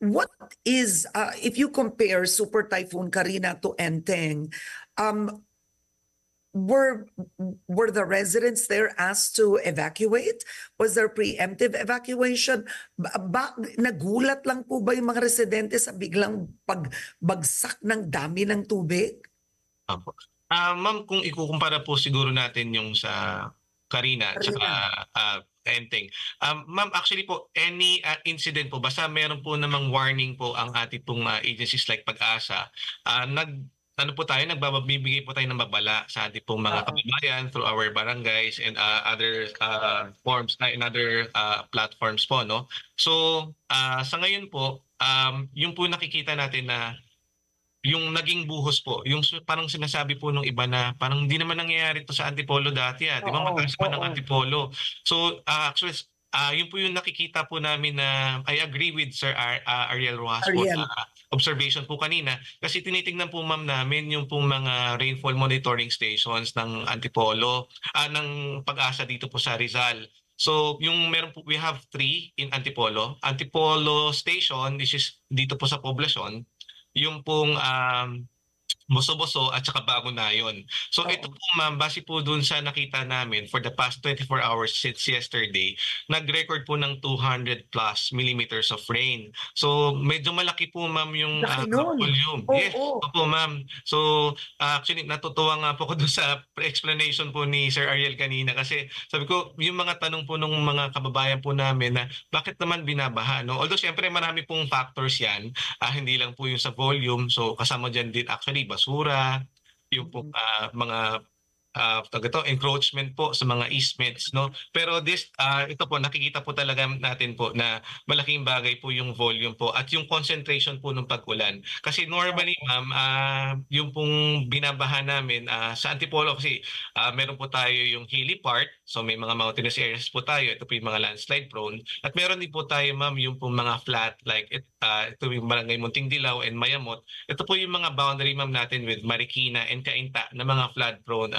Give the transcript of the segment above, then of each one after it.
what is uh, if you compare Super Typhoon Karina to Enteng, um, were were the residents there asked to evacuate? Was there preemptive evacuation? Ba, ba- nagulat lang po ba yung mga residente sa biglang pagbagsak ng dami ng tubig? Opo. Ah, ma'am, kung ikukumpara po siguro natin yung sa Karina at saka Enteng. Um, ma'am, actually po, any ah, incident po, basta meron po namang warning po ang ating pong ah, agencies like Pag-asa, ah, nag ano po tayo, nagbabibigay po tayo ng babala sa ating pong mga Oo. kababayan through our barangays and ah, other ah, forms, uh, in other ah, platforms po, no? So, ah, sa ngayon po, um, yung po nakikita natin na yung naging buhos po, yung parang sinasabi po nung iba na parang hindi naman nangyayari to sa Antipolo dati ah. Di ba mataas pa ng. Antipolo. So ah, actually ah yun po yung nakikita po namin na I agree with Sir Ar- ah, Ariel Rojas po na observation po kanina kasi tinitingnan po ma'am namin yung pong mga rainfall monitoring stations ng Antipolo, ah, ng pag-asa dito po sa Rizal. So, yung meron po, we have three in Antipolo. Antipolo Station, which is dito po sa poblasyon, yung pong um, Boso-Boso at saka Bago na yun. So Oo. ito po ma'am, base po dun sa nakita namin for the past 24 hours since yesterday, nag-record po ng 200 plus millimeters of rain. So medyo malaki po ma'am yung nun. volume. Oo. Yes, opo ma'am. So ah, actually natutuwa nga po ako dun sa explanation po ni Sir Ariel kanina kasi sabi ko yung mga tanong po ng mga kababayan po namin na bakit naman binabaha no? Although syempre marami pong factors yan, ah, hindi lang po yung sa volume. So kasama dyan din actually basura, yung po ah, mga tawag ito, encroachment po sa mga easements no? Pero this ah, ito po nakikita po talaga natin po na malaking bagay po yung volume po at yung concentration po ng pag-ulan. Kasi normally ma'am ah, yung pong binabaha namin ah, sa Antipolo kasi ah, meron po tayo yung hilly part. So may mga mountainous areas po tayo. Ito po yung mga landslide prone. At meron din po tayo ma'am yung pong mga flat like it, ah, ito yung barangay Munting Dilaw and Mayamot. Ito po yung mga boundary ma'am natin with Marikina and Cainta na mga flood prone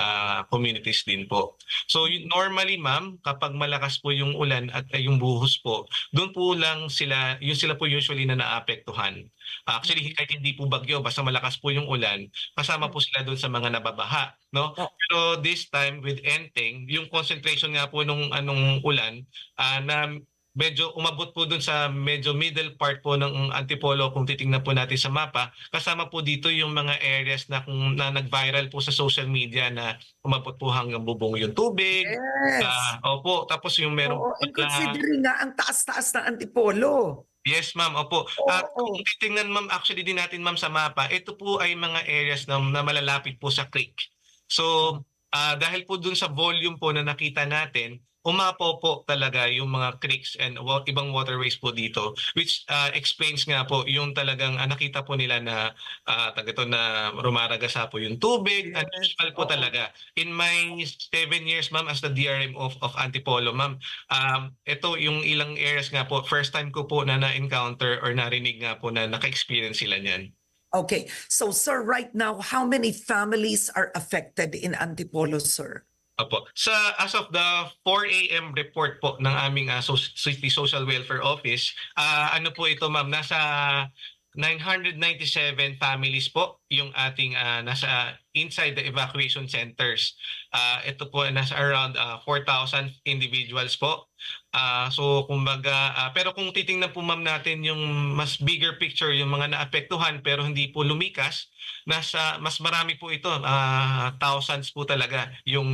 communities din po. So normally ma'am kapag malakas po yung ulan at uh, yung buhos po, doon po lang sila, yun sila po usually na naapektuhan. Actually kahit hindi po bagyo basta malakas po yung ulan, kasama po sila doon sa mga nababaha, no? Oo. Pero this time with Enteng, yung concentration nga po nung anong ulan ah, na medyo umabot po dun sa medyo middle part po ng Antipolo kung titingnan po natin sa mapa. Kasama po dito yung mga areas na kung na nag-viral po sa social media na umabot po hanggang bubong yung tubig. Yes. Ah, opo, tapos yung meron Oo, and na- considering nga ang taas-taas ng Antipolo. Yes, ma'am. Opo. Oo. At kung titingnan, ma'am, actually din natin, ma'am, sa mapa, ito po ay mga areas na, na malalapit po sa creek. So, ah, dahil po dun sa volume po na nakita natin, umapaw po talaga yung mga creeks and wa- ibang waterways po dito which ah, explains nga po yung talagang ah, nakita po nila na uh, ito na rumaragasa po yung tubig Yes. unusual po talaga in my seven years ma'am as the DRM of, of Antipolo ma'am um, ito yung ilang areas nga po, first time ko po na na-encounter or narinig nga po na naka-experience sila niyan. Okay, so sir, right now, how many families are affected in Antipolo, sir? Opo. Sa as of the 4 AM report po ng aming so- City Social Welfare Office, ah, ano po ito ma'am, nasa 997 families po yung ating ah, nasa inside the evacuation centers. Ah, ito po nasa around ah, 4,000 individuals po. Ah, so kumbaga ah, pero kung titingnan po ma'am natin yung mas bigger picture yung mga naapektuhan pero hindi po lumikas, nasa mas marami po ito, ah, thousands po talaga yung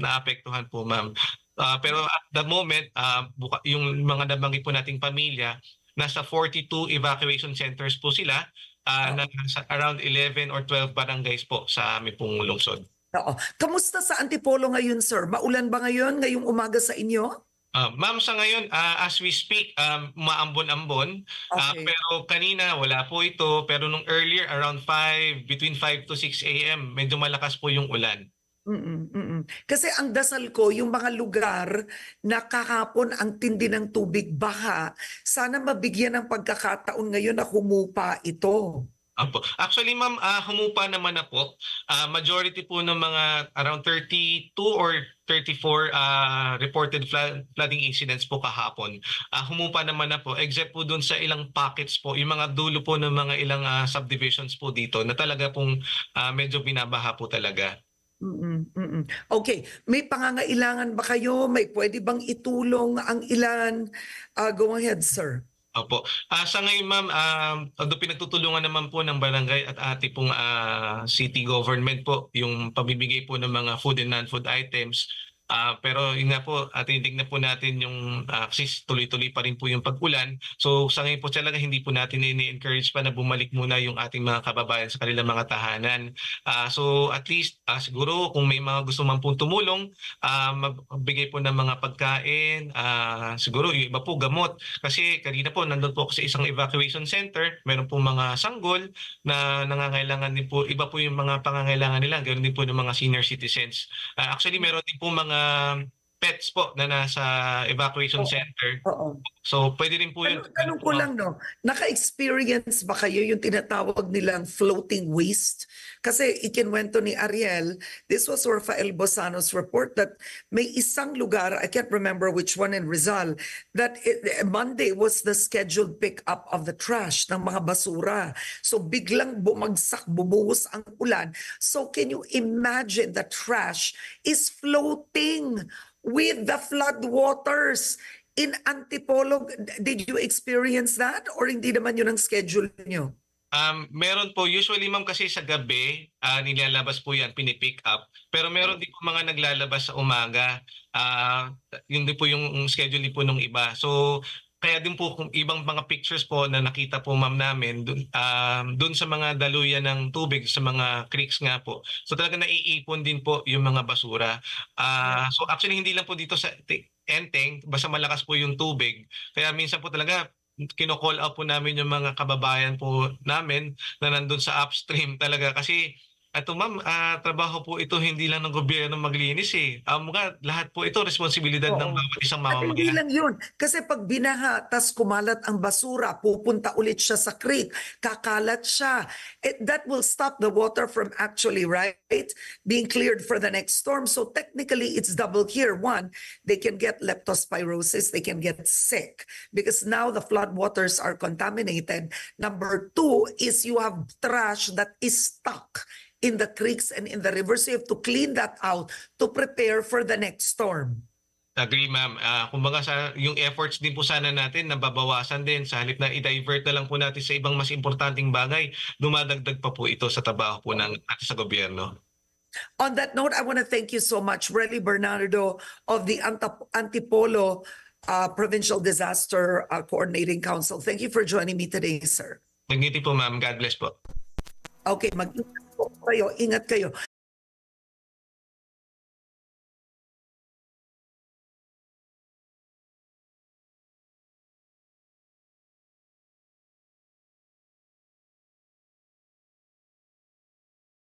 naapektuhan po ma'am. Ah, pero at the moment, buka- yung mga nabanggit po nating pamilya, nasa 42 evacuation centers po sila, ah, na nasa around 11 or 12 barangays po sa aming pong lungsod. Oo. Kamusta sa Antipolo ngayon, sir? Maulan ba ngayon, ngayong umaga sa inyo? Ah, ma'am, sa ngayon, ah, as we speak, um, maambon-ambon. Okay. pero kanina, wala po ito. Pero nung earlier, around 5, between 5 to 6 a.m., medyo malakas po yung ulan. Mm-mm, mm-mm. Kasi ang dasal ko, yung mga lugar na kahapon ang tindi ng tubig baha, sana mabigyan ng pagkakataon ngayon na humupa ito. Apo. Actually, ma'am, ah, humupa naman na po. Ah, majority po ng mga around 32 or 34 ah, reported flood, flooding incidents po kahapon. Ah, humupa naman na po except po dun sa ilang pockets po, yung mga dulo po ng mga ilang ah, subdivisions po dito na talaga pong ah, medyo binabaha po talaga. Mm-mm. Okay, may pangangailangan ba kayo? May pwede bang itulong ang ilan? Ah, go ahead, sir. Opo. Ah, sa ngayon, ma'am, um, although pinagtutulungan naman po ng barangay at ati pong ah, city government po yung pamimigay po ng mga food and non-food items. Ah, pero yun nga po, at tinitignan po natin yung ah, kasi tuloy-tuloy pa rin po yung pag-ulan. So sa ngayon po talaga hindi po natin ini-encourage pa na bumalik muna yung ating mga kababayan sa kanilang mga tahanan. Ah, so at least ah, siguro kung may mga gusto man pong tumulong, ah, magbigay po ng mga pagkain, ah, siguro yung iba po gamot. Kasi kanina po nandun po ako sa isang evacuation center, meron po mga sanggol na nangangailangan din po, iba po yung mga pangangailangan nila, ganoon din po ng mga senior citizens. Ah, actually meron din po mga Um, pets po na nasa evacuation Oo. center. Oo. So pwede rin po yun. Tanong, tanong ko lang, no? Naka-experience ba kayo yung tinatawag nilang floating waste? Kasi ikinwento ni Ariel, this was Rafael Bosano's report that may isang lugar, I can't remember which one in Rizal, that it, Monday was the scheduled pick-up of the trash ng mga basura. So biglang bumagsak, bumuhos ang ulan. So can you imagine the trash is floating with the flood waters in Antipolo. Did you experience that or hindi naman yun ang schedule niyo? Um, meron po, usually ma'am kasi sa gabi, ah, nilalabas po yan, pinipick up. Pero meron din po mga naglalabas sa umaga. Ah, yun din po yung schedule din po nung iba. So, kaya din po kung ibang mga pictures po na nakita po ma'am namin dun, um, dun sa mga daluyan ng tubig, sa mga creeks nga po. So talaga naiipon din po yung mga basura. Ah, so actually hindi lang po dito sa Enteng, basta malakas po yung tubig. Kaya minsan po talaga kino-call out po namin yung mga kababayan po namin na nandun sa upstream talaga kasi ato ma'am, ah, trabaho po ito hindi lang ng gobyerno maglinis eh. Um, mga, lahat po ito responsibilidad ng Oo. bawat isang At hindi lang yun. Kasi pag binaha, tas kumalat ang basura, pupunta ulit siya sa creek, kakalat siya. It, that will stop the water from actually, right, being cleared for the next storm. So technically, it's double here. One, they can get leptospirosis, they can get sick because now the flood waters are contaminated. Number two is you have trash that is stuck in the creeks and in the rivers. So you have to clean that out to prepare for the next storm. Agree ma'am. Ah, kumbaga sa yung efforts din po sana natin nababawasan din sa halip na i-divert na lang po natin sa ibang mas importanteng bagay, dumadagdag pa po ito sa trabaho po ng natin sa gobyerno. On that note, I want to thank you so much, Relly Bernardo of the Antipolo uh, Provincial Disaster uh, Coordinating Council. Thank you for joining me today, sir. Magniti po ma'am. God bless po. Okay, mag-ingat po kayo. Ingat kayo.